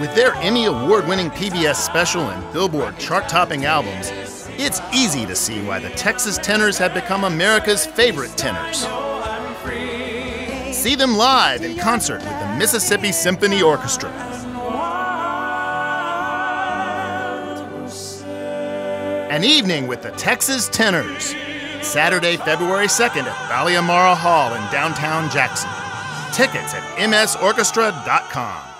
With their Emmy Award winning PBS special and Billboard chart topping albums, it's easy to see why the Texas tenors have become America's favorite tenors. See them live in concert with the Mississippi Symphony Orchestra. An evening with the Texas Tenors. Saturday, February 2nd at Thalia Mara Hall in downtown Jackson. Tickets at msorchestra.com.